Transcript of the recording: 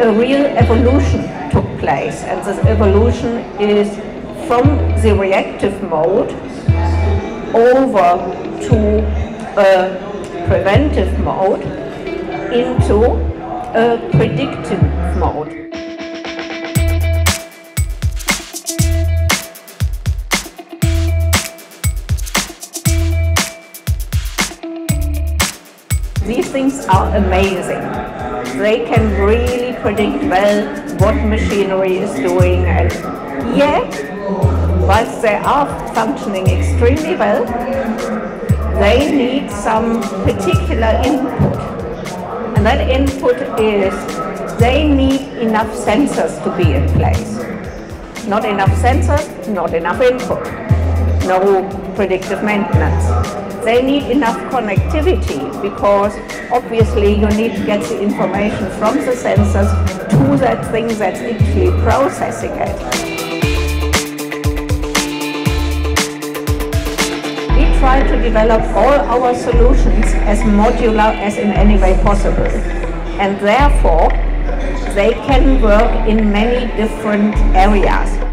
a real evolution took place, and this evolution is from the reactive mode over to a preventive mode into a predictive mode. These things are amazing. They can really predict well what machinery is doing and yet, whilst they are functioning extremely well, they need some particular input. And that input is they need enough sensors to be in place. Not enough sensors, not enough input. No predictive maintenance they need enough connectivity because obviously you need to get the information from the sensors to that thing that's actually processing it. We try to develop all our solutions as modular as in any way possible and therefore they can work in many different areas.